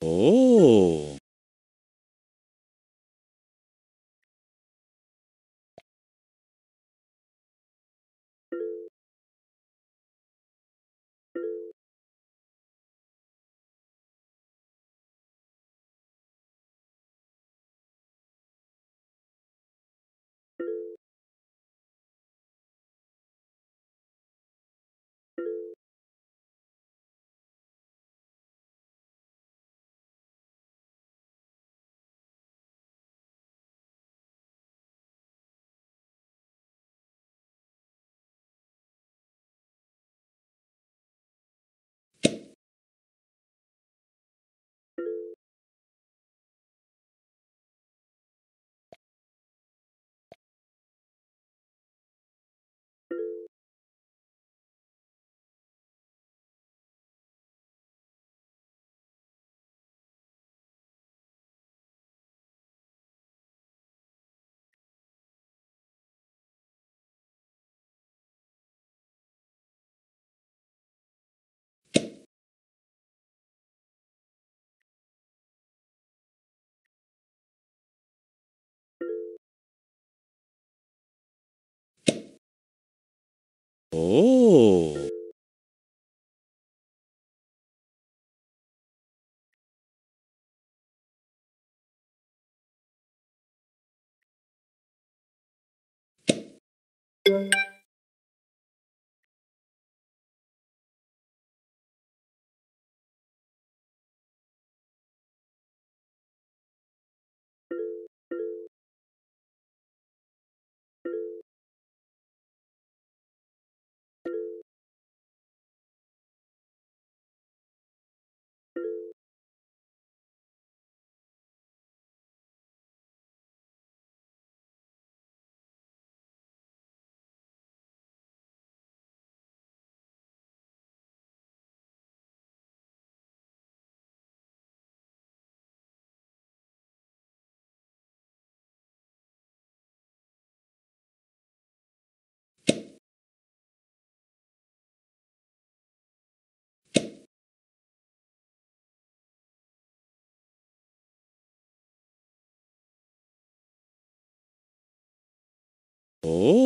おおー。お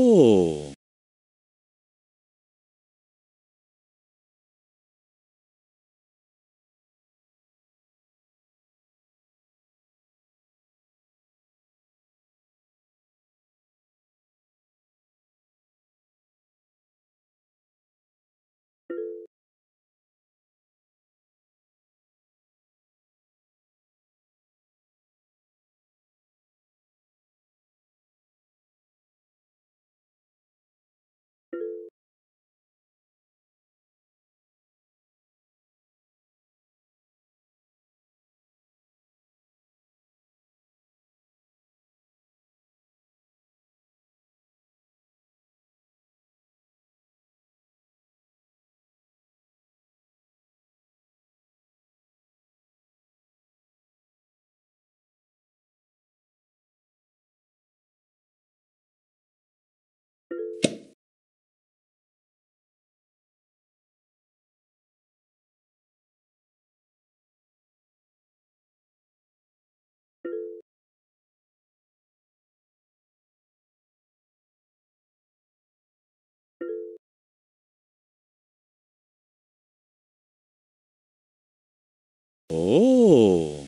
お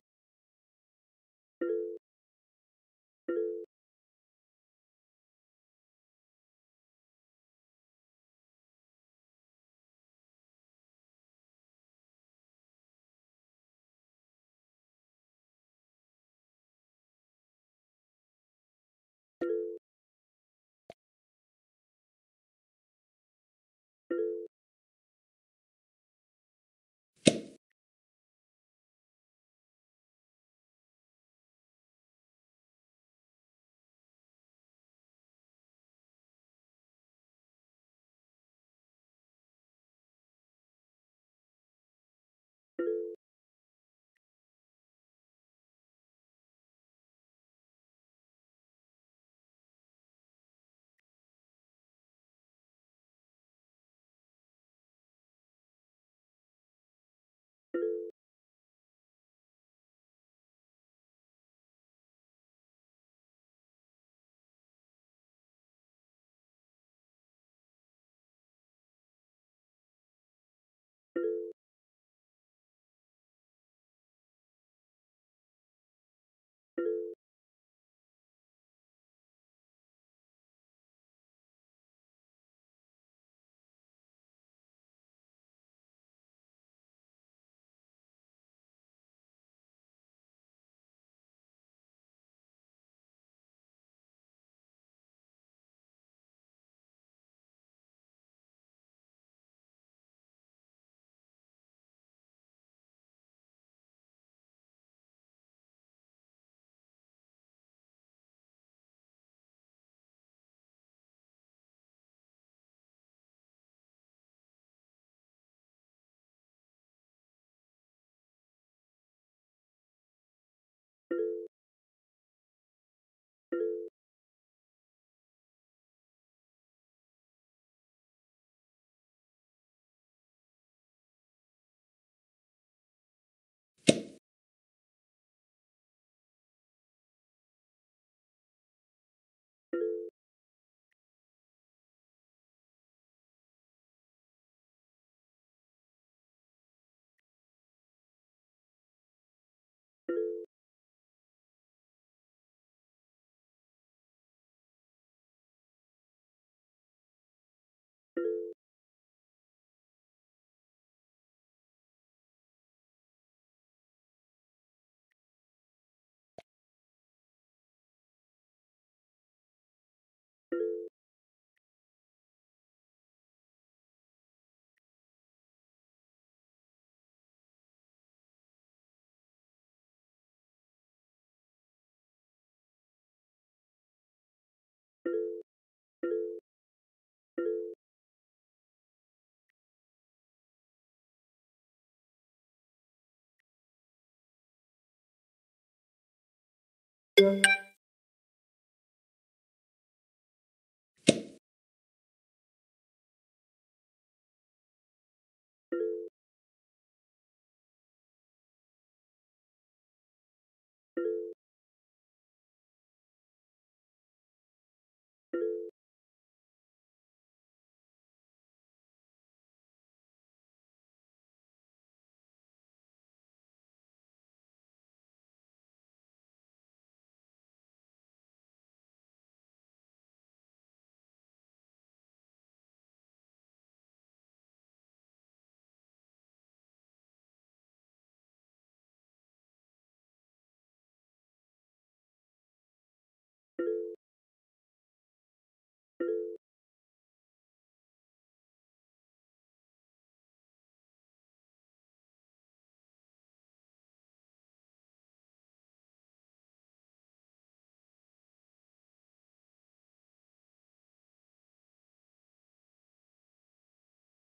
ー。you